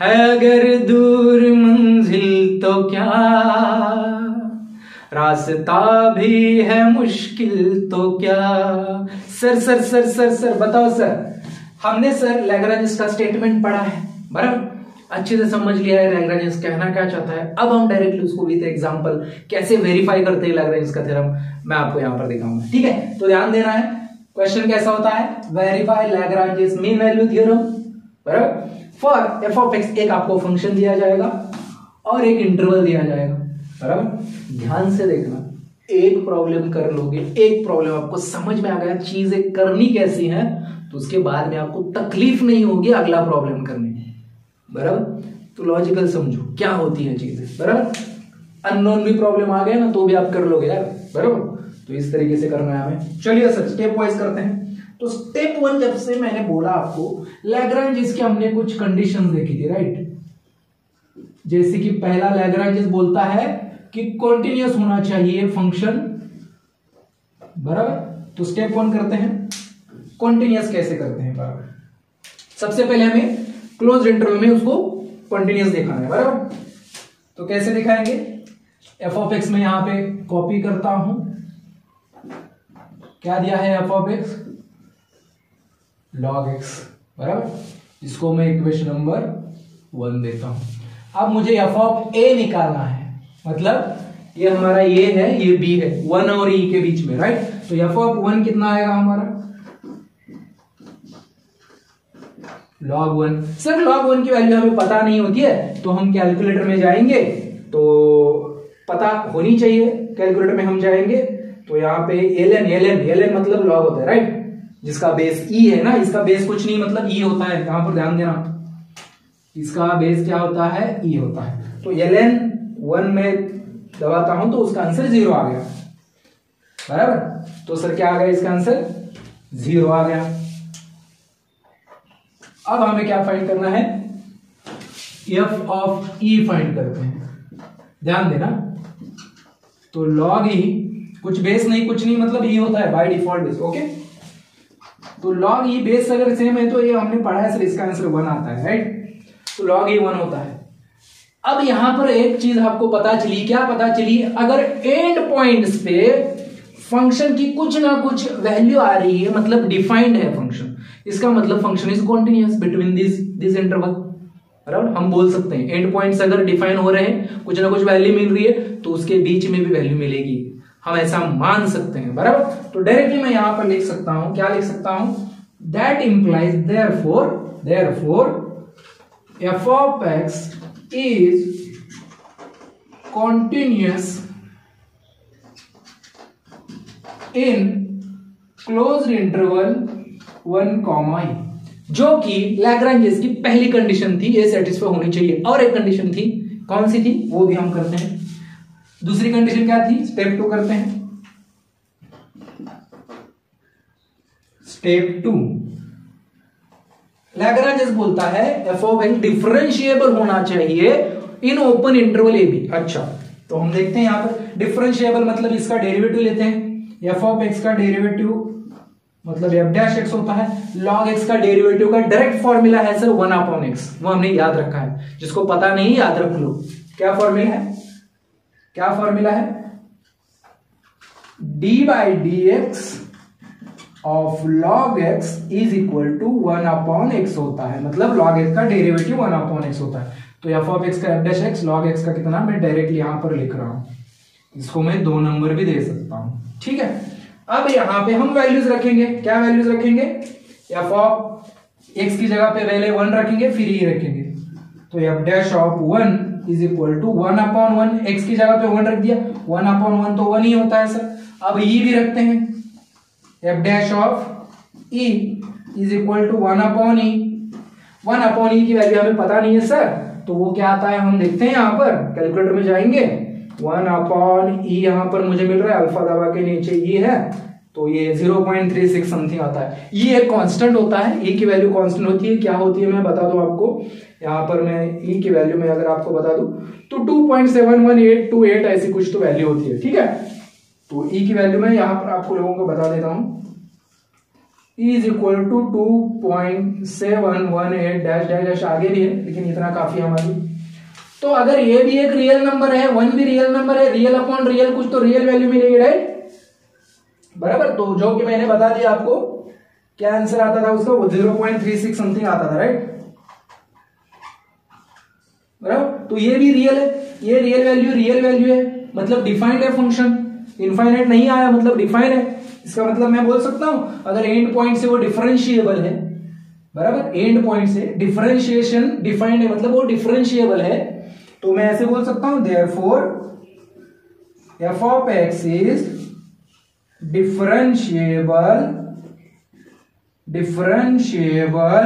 है अगर दूर मंजिल तो क्या? रास्ता भी है मुश्किल तो क्या? Sir sir sir sir sir, बताओ, सर। हमने, सर लैग्रांज का स्टेटमेंट पढ़ा है। बराबर? अच्छे से समझ लिया है लैग्रांज कहना क्या चाहता है। अब हम डायरेक्टली उसको विद एग्जांपल कैसे वेरीफाई करते हैं लैग्रांज का थ्योरम मैं आपको यहाँ पर दिखाऊँगा। ठीक है? तो ध्यान देना है। क्वेश्चन कैसा होता है? Verify Lagrange mean value theorem बराबर? फॉर एफ़ ऑफ़ एक्स एक आपको फ़ंक्शन दिया जाएगा और एक इंटरवल दिया जाएगा। बराबर? ध्यान से देखना। एक प्रॉब्लम कर लोगे, एक प्रॉब्लम आपको समझ में आ गया, चीज़ें करनी कैसी है तो उसके बाद में आपको तकलीफ़ नहीं होगी अगला प्रॉब्लम करने में बराबर? तो लॉजिकल समझो, क्या होती है चीज़ें? बराबर? अननोन भी प्रॉब्लम आ गया ना तो भी आप कर लोगे यार। बराबर? तो इस तरीके से करना है हमें। चलिए सर स्टेप वाइज करते हैं। तो स्टेप वन जब से मैंने बोला आपको लैग्रांज इसके हमने कुछ कंडीशंस देखी थी राइट जैसे कि पहला लैग्रांज बोलता है कि कॉन्टिन्यूस होना चाहिए फ़ंक्शन बराबर? तो स्टेप वन करते हैं। कॉन्टिन्यूस कैसे करते हैं? बराबर। सबसे पहले हमें क्लोज इंटरवल में उसको कॉन्टिन्यूस दिखाना है, बराबर? तो कैसे दिखाएँगे? एफ़ ऑफ़ एक्स में यहाँ पे कॉपी करता हूँ। क्या दिया है f of x log x बराबर? इसको मैं इक्वेशन नंबर वन देता हूँ। अब मुझे एफ़ ऑफ़ ए निकालना है। मतलब ये हमारा ए है, ये बी है। वन और ई e के बीच में राइट तो एफ़ ऑफ़ वन कितना आएगा हमारा? Log one sir log one की वैल्यू हमें पता नहीं होती है तो हम कैलकुलेटर में जाएँगे तो पता होनी चाहिए। कैलकुलेटर में हम जाएँगे तो यहाँ पे L N L N L N मतलब लॉग होता है राइट जिसका बेस ई e है ना, इसका बेस कुछ नहीं मतलब ई e होता है। यहाँ पर ध्यान देना। इसका बेस क्या होता है? ई e होता है। तो एल एन वन में दबाता हूँ तो उसका आंसर ज़ीरो आ गया। बराबर? तो सर क्या आ गया इसका आंसर ज़ीरो आ गया। अब हमें क्या फाइंड करना है? एफ़ ऑफ़ ई फाइंड करते हैं। ध्यान देना। तो लॉग ई कुछ बेस नहीं, कुछ नहीं मतलब ई होता है बाय डिफ़ॉल्ट बेस ओके तो लॉग ई बेस अगर सेम है तो ये हमने पढ़ा है सर इसका आंसर वन आता है राइट तो लॉग ई वन होता है। अब यहाँ पर एक चीज़ आपको पता चली, क्या पता चली? अगर एंड पॉइंट्स पे फ़ंक्शन की कुछ ना कुछ वैल्यू आ रही है मतलब डिफाइंड है फ़ंक्शन इसका मतलब function is continuous between this this interval बराबर? हम बोल सकते हैं एंड पॉइंट्स अगर डिफाइन हो रहे हैं, कुछ ना कुछ वैल्यू मिल रही है तो उसके बीच में भी वैल्यू मिलेगी। हम ऐसा मान सकते हैं, बराबर? तो डायरेक्टली मैं यहाँ पर लिख सकता हूँ, क्या लिख सकता हूँ? That implies therefore therefore f of x is continuous in close interval one comma जो कि लैग्रांजेस की पहली कंडीशन थी, ये सेटिस्फाई होनी चाहिए। और एक कंडीशन थी, कौन सी थी? वो भी हम करते हैं। दूसरी कंडीशन क्या थी? स्टेप टू करते हैं। स्टेप टू लैग्रांजेस बोलता है एफ़ ऑफ़ एक्स डिफरेंशिएबल होना चाहिए in open interval a b अच्छा तो हम देखते हैं यहाँ पर। डिफरेंशिएबल मतलब इसका डेरिवेटिव लेते हैं। एफ़ ऑफ़ एक्स का डेरिवेटिव मतलब एफ़ डैश एक्स होता है। लॉग एक्स का डेरिवेटिव का डायरेक्ट फॉर्मूला है सर वन अपॉन एक्स वो हमने याद रखा है। जिसको पता नहीं, याद रख लो। क्या फॉर्मूला है? क्या फॉर्मूला है? D by d x of log x is equal to one upon x होता है। मतलब लॉग एक्स का डेरिवेटिव वन अपॉन एक्स होता है। तो एफ़ ऑफ़ एक्स का f dash x log x का कितना मैं डायरेक्टली यहाँ पर लिख रहा हूँ। इसको मैं दो नंबर भी दे सकता हूँ। ठीक है? अब यहाँ पे हम वैल्यूज़ रखेंगे। क्या वैल्यूज़ रखेंगे? एफ़ ऑफ़ एक्स की जगह पे पहले वन रखेंगे, फिर ही रखेंगे। तो f dash of one is equal to one upon one x की जगह पे वन रख दिया। वन अपॉन वन तो वन ही होता है सर अब ई e भी रखते हैं। F dash of e is equal to one upon e one upon e की वैल्यू हमें पता नहीं है सर तो वो क्या आता है, हम देखते हैं यहाँ पर। कैलकुलेटर में जाएँगे। वन अपॉन ई यहाँ पर मुझे मिल रहा है अल्फ़ा दबा के नीचे ई e है। तो ये 0.36 समथिंग आता है। ई एक कांस्टेंट होता है ई e की वैल्यू कांस्टेंट होती है, क्या होती है मैं बता दूँ आपको। यहाँ पर मैं ई e की वैल्यू में अगर आपको बता दूँ तो 2.71828 ऐसी कुछ तो वैल्यू होती है, ठीक है? तो ई की वैल्यू मैं यहाँ पर आपको लोगों को बता देता हूँ। Is equal to two point seven one eight dash dash dash आगे भी है, लेकिन इतना काफ़ी हमारी। तो अगर ये भी एक रियल नंबर है वन भी रियल नंबर है रियल अपॉन रियल कुछ तो रियल वैल्यू मिलेगी राइट बराबर? तो जो कि मैंने बता दिया आपको, क्या आंसर आता था उसका? वो zero point three six something आता था राइट बराबर? तो ये भी रियल है, ये रियल वैल्यू रियल वैल्यू है मतलब डिफाइंड है फ़ंक्शन इनफाइनाइट नहीं आया मतलब डिफाइन है। इसका मतलब मैं बोल सकता हूँ, अगर एंड पॉइंट से वो डिफरेंशिएबल है, बराबर? एंड पॉइंट से डिफरेंशिएशन डिफाइंड है मतलब वो डिफरेंशिएबल है तो मैं ऐसे बोल सकता हूँ therefore f of x is differentiable differentiable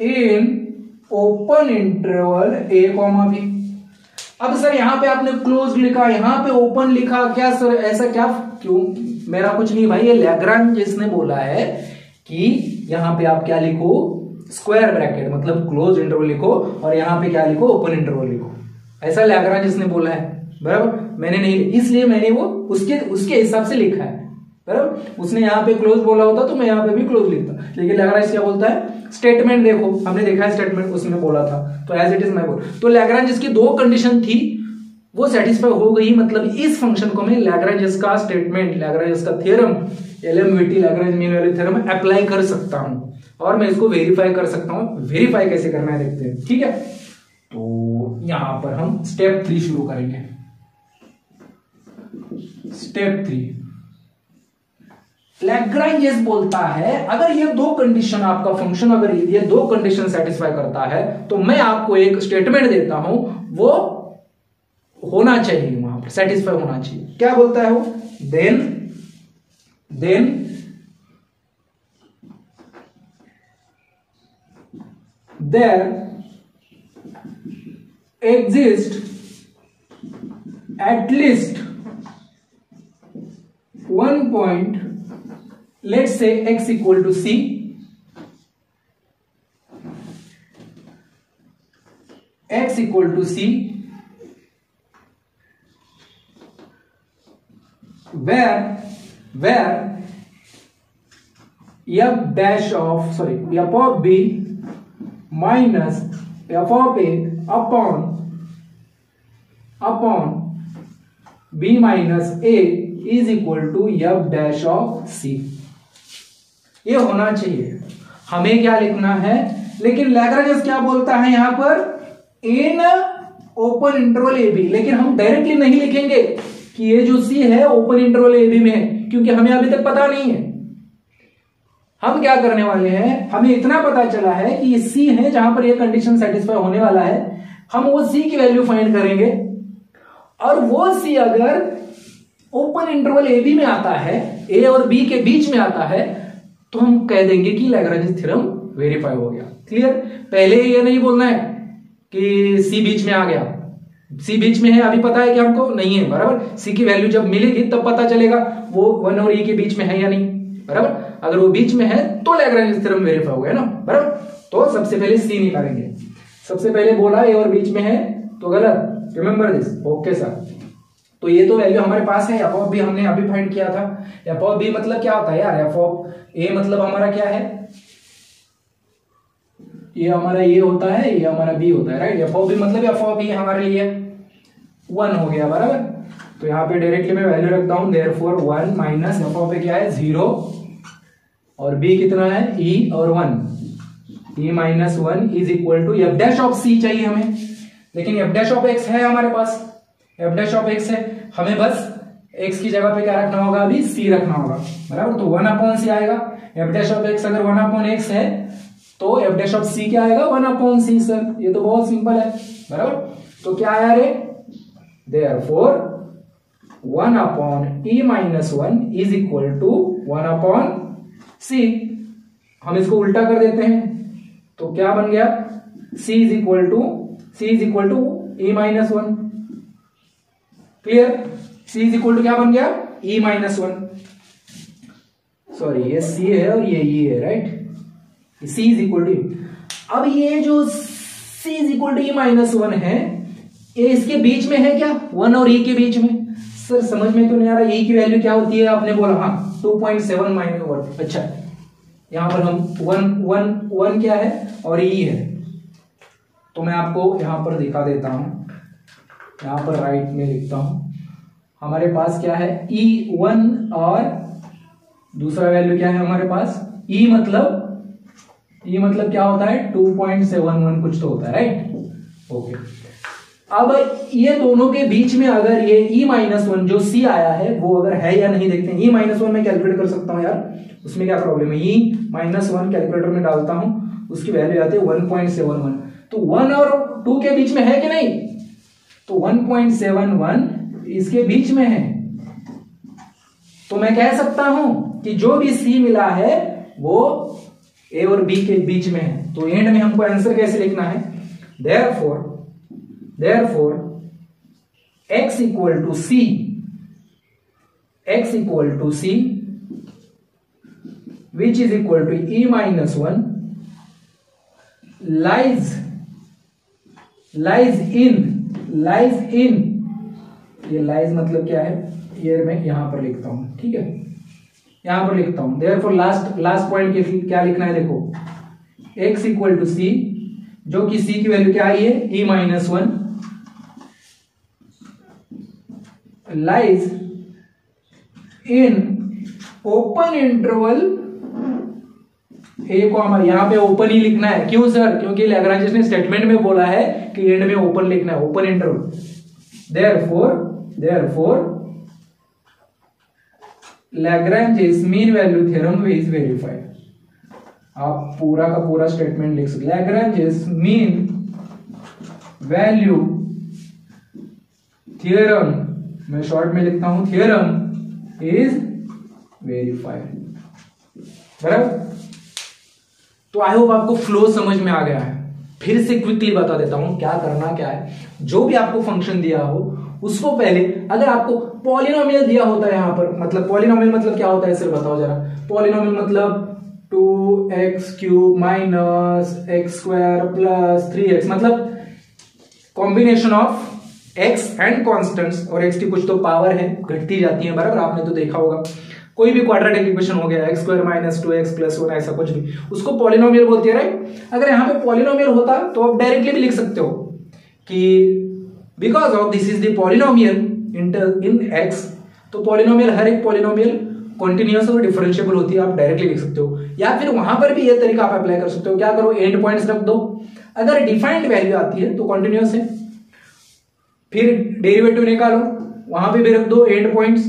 in open interval a comma b अब सर, यहाँ पे आपने क्लोज लिखा, यहाँ पे ओपन लिखा, क्या सर, ऐसा क्या, क्यों, मेरा कुछ नहीं भाई, ये लैग्रांज जिसने बोला है कि यहाँ पे आप क्या लिखो स्क्वायर ब्रैकेट मतलब क्लोज इंटरवल लिखो, और यहाँ पे क्या लिखो ओपन इंटरवल लिखो। ऐसा लैग्रांज जिसने बोला है। बराबर? मैंने नहीं, इसलिए मैंने वो उसके उसके हिसाब से लिखा है। बराबर? उसने यहाँ पे क्लोज बोला होता तो मैं यहाँ पे भी क्लोज लिखता। लेकिन लैग्रांज क्या बोलता है? स्टेटमेंट देखो। हमने देखा है स्टेटमेंट उसने बोला था। तो एज इट इज़ मैं बोल तो लैग्रांज जिसकी दो कंडीशन थी। वो सेटिस्फाई हो गई मतलब इस फ़ंक्शन को मैं लैग्रांज का स्टेटमेंट लैग्रांज का theorem LMVT Lagrange mean value theorem apply कर सकता हूँ। और मैं इसको वेरीफाई कर सकता हूँ। वेरीफाई कैसे करना है देखते हैं। ठीक है? तो यहाँ पर हम स्टेप थ्री शुरू करेंगे। Step three. लैग्रांजेस बोलता है, अगर ये दो कंडीशन आपका फ़ंक्शन अगर ये दो कंडीशन सेटिस्फाई करता है तो मैं आपको एक स्टेटमेंट देता हूँ, वो होना चाहिए वहाँ पर सेटिस्फाई होना चाहिए। क्या बोलता है वो? Then then there exist at least one point let's say x equal to c. X equal to c. Where where f dash of sorry f of b minus f of a upon upon b minus a is equal to f dash of c. ये होना चाहिए। हमें क्या लिखना है? लेकिन Lagrange क्या बोलता है यहाँ पर? In open interval a b लेकिन हम डायरेक्टली नहीं लिखेंगे कि ये जो सी है ओपन इंटरवल ए बी में है, क्योंकि हमें अभी तक पता नहीं है। हम क्या करने वाले हैं? हमें इतना पता चला है कि ये सी है जहाँ पर ये कंडीशन सेटिस्फाई होने वाला है। हम वो सी की वैल्यू फाइंड करेंगे। और वो सी अगर ओपन इंटरवल ए बी में आता है, ए और बी के बीच में आता है तो हम कह देंगे कि लैग्रांज थ्योरम वेरीफाई हो गया। क्लियर? पहले ये नहीं बोलना है कि सी बीच में आ गया। सी बीच में है, अभी पता है कि हमको नहीं है, बराबर? सी की वैल्यू जब मिलेगी, तब पता चलेगा वो वन और ई के बीच में है या नहीं, बराबर? अगर वो बीच में है तो लैग्रांज थ्योरम वेरीफाई हो गया ना, बराबर? तो सबसे पहले सी निकालेंगे। सबसे पहले बोला, ए और बीच में है तो गलत। Remember this okay sir. तो ये तो वैल्यू हमारे पास है एफ़ ऑफ़ बी हमने अभी फाइंड किया था। एफ़ ऑफ़ बी मतलब क्या होता है यार? एफ़ ऑफ़ ए मतलब हमारा क्या है? ये हमारा ये होता है, ये हमारा बी होता है राइट एफ़ ऑफ़ बी मतलब एफ़ ऑफ़ बी हमारे लिए वन हो गया, बराबर? तो यहाँ पे डायरेक्टली मैं वैल्यू रखता हूँ therefore one minus f of a क्या है? ज़ीरो और बी कितना है? ई e और one e minus one is equal to f dash of c चाहिए हमें। लेकिन एफ़ डैश ऑफ़ एक्स है हमारे पास। एफ़ डैश ऑफ़ एक्स है। हमें बस एक्स की जगह पे क्या रखना होगा अभी? सी रखना होगा। बराबर? तो वन अपॉन सी आएगा। एफ़ डैश ऑफ़ एक्स अगर वन अपॉन एक्स है तो एफ़ डैश ऑफ़ सी क्या आएगा? वन अपॉन सी सर ये तो बहुत सिंपल है। बराबर? तो क्या आया रे? Therefore one upon e minus one is equal to one upon c हम इसको उल्टा कर देते हैं। तो क्या बन गया? C is equal to c is equal to e minus one clear c is equal to क्या बन गया? ई माइनस वन सॉरी ये सी है और ये ई e है right c is equal to अब ये जो c is equal to e minus one है, ये इसके बीच में है क्या? वन और ई e के बीच में. सर समझ में तो नहीं आ रहा ई e की वैल्यू क्या होती है? आपने बोला हाँ two point seven minus one अच्छा यहाँ पर हम वन वन वन क्या है? और ई है. तो मैं आपको यहाँ पर दिखा देता हूँ. यहाँ पर राइट में लिखता हूँ। हमारे पास क्या है? ई वन और दूसरा वैल्यू क्या है हमारे पास? ई e मतलब ई e मतलब क्या होता है? टू पॉइंट सेवन वन कुछ तो होता है राइट ओके अब ये दोनों के बीच में अगर ये ई माइनस वन जो सी आया है, वो अगर है या नहीं देखते हैं। ई माइनस वन में कैलकुलेट कर सकता हूँ यार। उसमें क्या प्रॉब्लम है? ई माइनस वन कैलकुलेटर में डालता हूँ। उसकी वैल्यू आती है वन पॉइंट सेवन वन तो वन और टू के बीच में है कि नहीं? तो वन पॉइंट सेवन वन इसके बीच में है। तो मैं कह सकता हूँ कि जो भी सी मिला है, वो ए और बी के बीच में है। तो एंड में हमको आंसर कैसे लिखना है? Therefore therefore x equal to c x equal to c which is equal to e minus one lies lies in lies in ये लाइज मतलब क्या है? ये मैं यहाँ पर लिखता हूँ, ठीक है? यहाँ पर लिखता हूँ। Therefore last last point क्या लिखना है देखो? एक्स इक्वल टू सी जो कि सी की वैल्यू क्या आई है? E minus one lies in open interval a को हमारे यहाँ पे ओपन ही लिखना है। क्यों सर क्योंकि लैग्रांजेस ने स्टेटमेंट में बोला है कि एंड में ओपन लिखना है open interval therefore therefore Lagrange's mean value theorem is verified आप पूरा का पूरा स्टेटमेंट लिख सकते Lagrange's मीन वैल्यू थियरम मैं शॉर्ट में लिखता हूँ थियरम इज़ वेरीफाइड बराबर? तो आई होप आपको फ्लो समझ में आ गया है। फिर से क्विकली बता देता हूँ, क्या करना क्या है। जो भी आपको फ़ंक्शन दिया हो, उसको पहले, अगर आपको पॉलिनोमियल दिया होता है यहाँ पर मतलब पॉलिनोमियल मतलब क्या होता है, सिर्फ़ बताओ जरा। पॉलिनोमियल मतलब two x cube minus x square plus three x मतलब combination of x and constants और एक्स की कुछ तो पावर है, घटती जाती है, बराबर, आपने तो देखा होगा। कोई भी क्वाड्रेटिक इक्वेशन हो गया x square minus two x plus one ऐसा कुछ भी। उसको पॉलिनोमियल बोलती है राइट अगर यहाँ पे पॉलिनोमियल होता तो आप डायरेक्टली भी लिख सकते हो कि because of this is the polynomial in x तो पॉलिनोमियल हर एक पॉलिनोमियल कॉन्टिन्यूस और डिफरेंशियबल होती है, आप डायरेक्टली लिख सकते हो। या फिर वहाँ पर भी ये तरीका आप अप्लाई कर सकते हो, क्या करो एंड पॉइंट्स रख दो। अगर डिफाइंड वैल्यू आती है तो कॉन्टिन्यूस है। फिर डेरिवेटिव निकालो, वहाँ पे भी रख दो एंड पॉइंट्स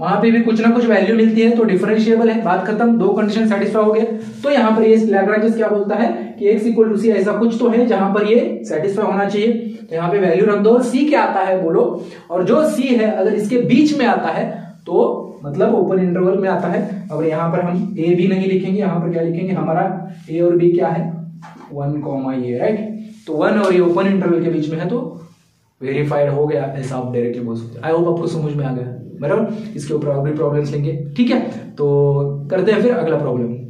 वहाँ पे भी कुछ ना कुछ वैल्यू मिलती है तो डिफरेंशिएबल है। बात खत्म, दो कंडीशन सेटिस्फाई हो गए। तो यहाँ पर ये लैग्रांजेस क्या बोलता है कि x इक्वल टू सी ऐसा कुछ तो है जहाँ पर ये सेटिस्फाई होना चाहिए। तो यहाँ पे वैल्यू रख दो सी क्या आता है बोलो? और जो सी है, अगर इसके बीच में आता है तो मतलब ओपन इंटरवल में आता है। अगर यहाँ पर हम ए भी नहीं लिखेंगे, यहाँ पर क्या लिखेंगे? हमारा ए और बी क्या है? वन कॉमा ये राइट तो वन और ये ओपन इंटरवल के बीच में है तो वेरीफाइड हो गया, ऐसा आप डायरेक्टली बोल सकते आई होप आपको समझ में आ गया। बराबर? इसके ऊपर और भी प्रॉब्लम्स लेंगे। ठीक है? तो करते हैं फिर अगला प्रॉब्लम